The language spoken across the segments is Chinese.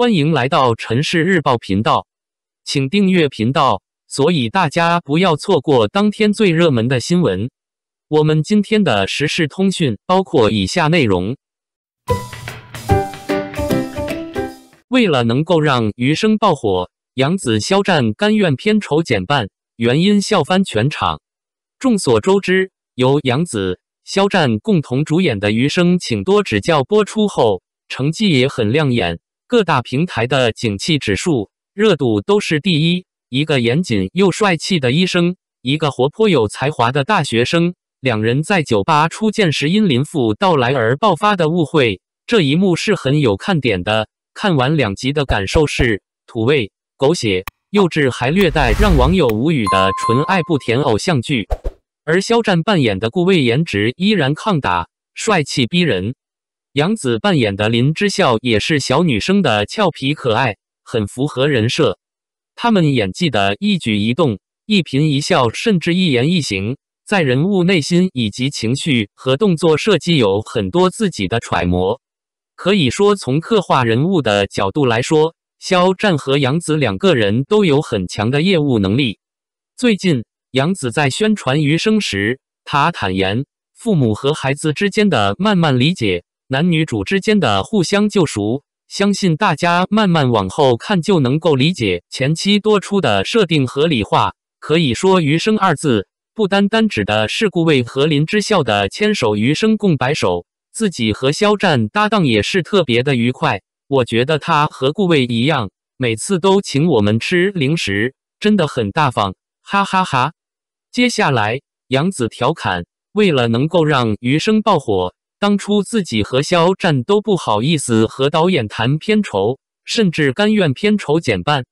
欢迎来到城市日报频道，请订阅频道，所以大家不要错过当天最热门的新闻。我们今天的时事通讯包括以下内容：为了能够让《余生》爆火，杨紫、肖战甘愿片酬减半，原因笑翻全场。众所周知，由杨紫、肖战共同主演的《余生》，请多指教播出后，成绩也很亮眼。各大平台的景气指数热度都是第一。一个严谨又帅气的医生，一个活泼有才华的大学生，两人在酒吧初见时因林父到来而爆发的误会，这一幕是很有看点的。看完两集的感受是土味、狗血、幼稚，还略带让网友无语的纯爱不甜偶像剧。而肖战扮演的顾魏，颜值依然抗打，帅气逼人。杨紫扮演的林之孝也是小女生的俏皮可爱，很符合人设。他们演技的一举一动、一颦一笑，甚至一言一行，在人物内心以及情绪和动作设计有很多自己的揣摩。可以说，从刻画人物的角度来说，肖战和杨紫两个人都有很强的业务能力。最近，杨紫在宣传《余生》时，她坦言父母和孩子之间的慢慢理解。男女主之间的互相救赎，相信大家慢慢往后看就能够理解前期多出的设定合理化。可以说，“余生”二字不单单指的是顾魏和林之孝的牵手余生共白首，自己和肖战搭档也是特别的愉快。我觉得他和顾魏一样，每次都请我们吃零食，真的很大方，哈哈哈。接下来，杨紫调侃：“为了能够让余生爆火。”当初自己和肖战都不好意思和导演谈片酬，甚至甘愿片酬减半。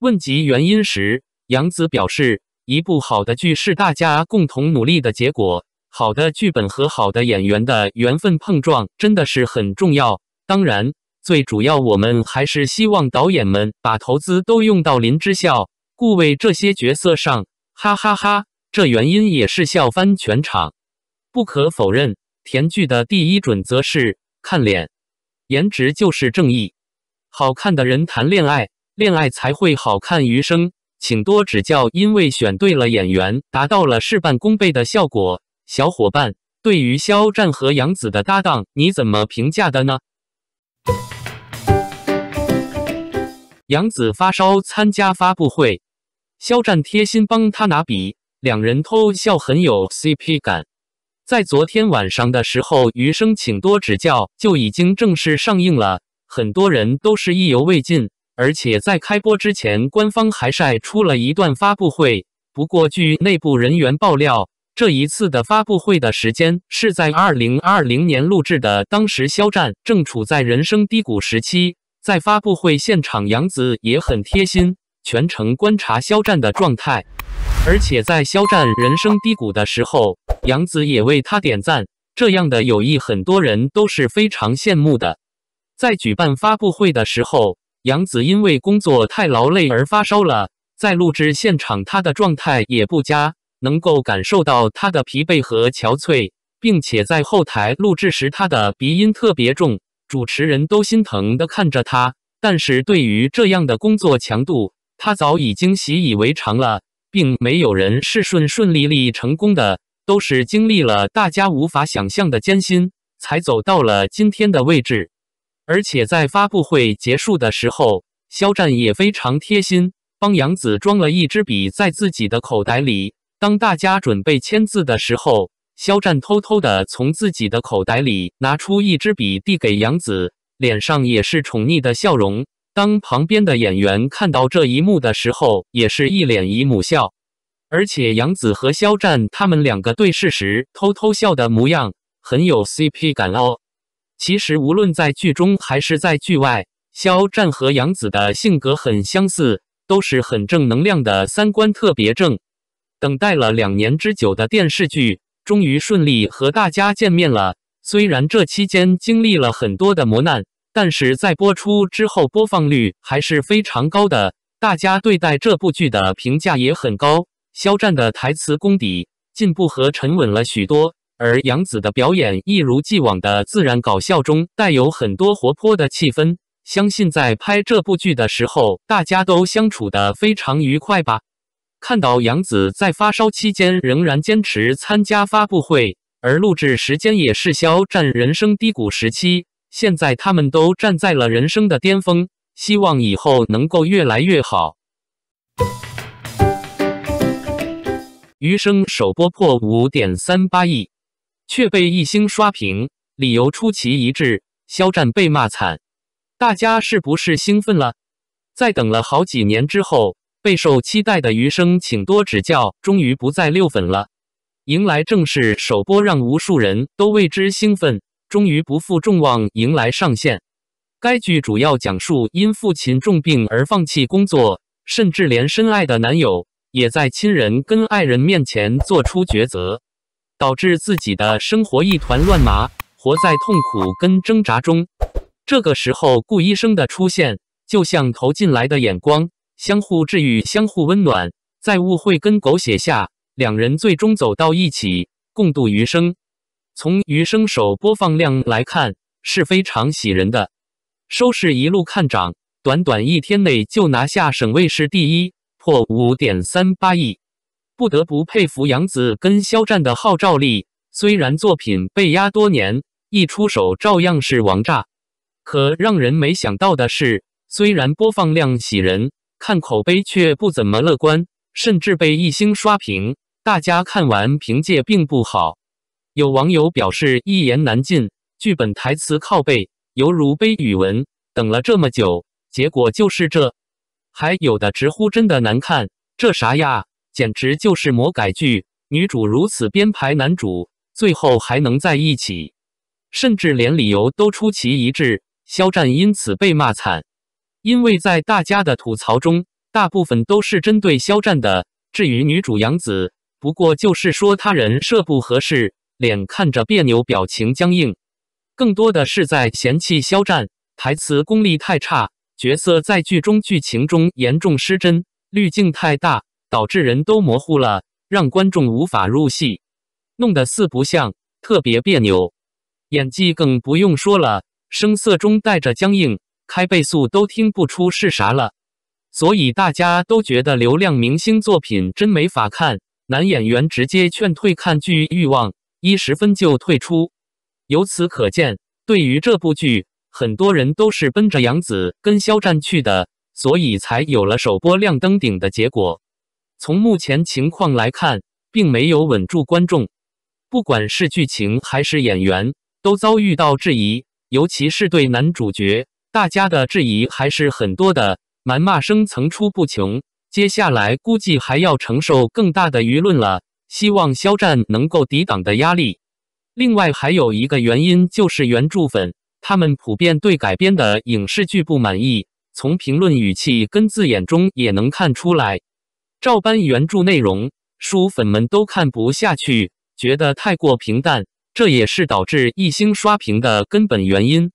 问及原因时，杨紫表示：“一部好的剧是大家共同努力的结果，好的剧本和好的演员的缘分碰撞真的是很重要。当然，最主要我们还是希望导演们把投资都用到林之孝、顾魏这些角色上。”哈哈哈，这原因也是笑翻全场。不可否认。甜剧的第一准则是看脸，颜值就是正义。好看的人谈恋爱，恋爱才会好看。余生，请多指教。因为选对了演员，达到了事半功倍的效果。小伙伴，对于肖战和杨紫的搭档，你怎么评价的呢？杨紫发烧参加发布会，肖战贴心帮他拿笔，两人偷笑，很有 CP 感。在昨天晚上的时候，《余生，请多指教》就已经正式上映了，很多人都是意犹未尽。而且在开播之前，官方还晒出了一段发布会。不过，据内部人员爆料，这一次的发布会的时间是在二零二零年录制的。当时肖战正处在人生低谷时期，在发布会现场，杨紫也很贴心，全程观察肖战的状态。而且在肖战人生低谷的时候，杨紫也为他点赞，这样的友谊很多人都是非常羡慕的。在举办发布会的时候，杨紫因为工作太劳累而发烧了，在录制现场，她的状态也不佳，能够感受到她的疲惫和憔悴，并且在后台录制时，她的鼻音特别重，主持人都心疼的看着她。但是对于这样的工作强度，他早已经习以为常了。并没有人是顺顺利利成功的，都是经历了大家无法想象的艰辛，才走到了今天的位置。而且在发布会结束的时候，肖战也非常贴心，帮杨紫装了一支笔在自己的口袋里。当大家准备签字的时候，肖战偷偷的从自己的口袋里拿出一支笔递给杨紫，脸上也是宠溺的笑容。当旁边的演员看到这一幕的时候，也是一脸姨母笑。而且杨紫和肖战他们两个对视时偷偷笑的模样，很有 CP 感哦。其实无论在剧中还是在剧外，肖战和杨紫的性格很相似，都是很正能量的，三观特别正。等待了两年之久的电视剧，终于顺利和大家见面了。虽然这期间经历了很多的磨难。但是在播出之后，播放率还是非常高的，大家对待这部剧的评价也很高。肖战的台词功底进步和沉稳了许多，而杨紫的表演一如既往的自然搞笑中带有很多活泼的气氛，相信在拍这部剧的时候，大家都相处得非常愉快吧？看到杨紫在发烧期间仍然坚持参加发布会，而录制时间也是肖战人生低谷时期，现在他们都站在了人生的巅峰，希望以后能够越来越好。余生首播破五点三八亿，却被一星刷屏，理由出奇一致，肖战被骂惨。大家是不是兴奋了？在等了好几年之后，备受期待的《余生，请多指教》终于不再溜粉了，迎来正式首播，让无数人都为之兴奋。终于不负众望，迎来上线。该剧主要讲述因父亲重病而放弃工作，甚至连深爱的男友也在亲人跟爱人面前做出抉择，导致自己的生活一团乱麻，活在痛苦跟挣扎中。这个时候，顾医生的出现就像投进来的眼光，相互治愈，相互温暖。在误会跟狗血下，两人最终走到一起，共度余生。从余生首播放量来看，是非常喜人的，收视一路看涨，短短一天内就拿下省卫视第一，破五点三八亿。不得不佩服杨紫跟肖战的号召力，虽然作品被压多年，一出手照样是王炸。可让人没想到的是，虽然播放量喜人，看口碑却不怎么乐观，甚至被一星刷屏。大家看完评价并不好，有网友表示一言难尽，剧本台词靠背，犹如背语文。等了这么久，结果就是这。还有的直呼真的难看，这啥呀？简直就是魔改剧！女主如此编排男主，最后还能在一起，甚至连理由都出奇一致。肖战因此被骂惨，因为在大家的吐槽中，大部分都是针对肖战的。至于女主杨紫，不过就是说他人设不合适，脸看着别扭，表情僵硬，更多的是在嫌弃肖战台词功力太差，角色在剧中剧情中严重失真，滤镜太大，导致人都模糊了，让观众无法入戏，弄得四不像，特别别扭。演技更不用说了。声色中带着僵硬，开倍速都听不出是啥了，所以大家都觉得流量明星作品真没法看，男演员直接劝退看剧欲望一十分就退出。由此可见，对于这部剧，很多人都是奔着杨紫跟肖战去的，所以才有了首播亮登顶的结果。从目前情况来看，并没有稳住观众，不管是剧情还是演员，都遭遇到质疑。尤其是对男主角，大家的质疑还是很多的，谩骂声层出不穷。接下来估计还要承受更大的舆论了。希望肖战能够抵挡的压力。另外还有一个原因就是原著粉，他们普遍对改编的影视剧不满意，从评论语气跟字眼中也能看出来，照搬原著内容，书粉们都看不下去，觉得太过平淡。这也是导致一星刷屏的根本原因。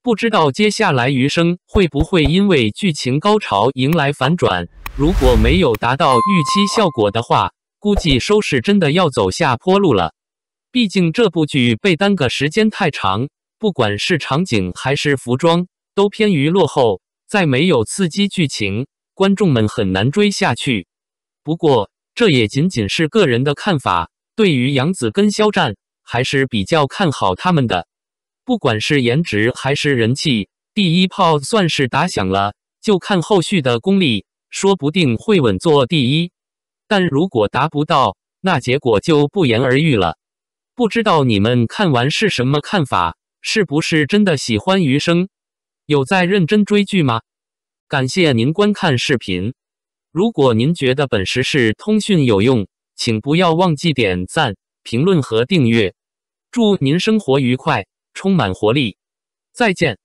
不知道接下来余生会不会因为剧情高潮迎来反转？如果没有达到预期效果的话，估计收视真的要走下坡路了。毕竟这部剧被耽搁时间太长，不管是场景还是服装都偏于落后，再没有刺激剧情，观众们很难追下去。不过这也仅仅是个人的看法。对于杨紫跟肖战。还是比较看好他们的，不管是颜值还是人气，第一炮算是打响了，就看后续的功力，说不定会稳坐第一。但如果达不到，那结果就不言而喻了。不知道你们看完是什么看法？是不是真的喜欢余生？有在认真追剧吗？感谢您观看视频。如果您觉得本时事通讯有用，请不要忘记点赞。评论和订阅，祝您生活愉快，充满活力，再见。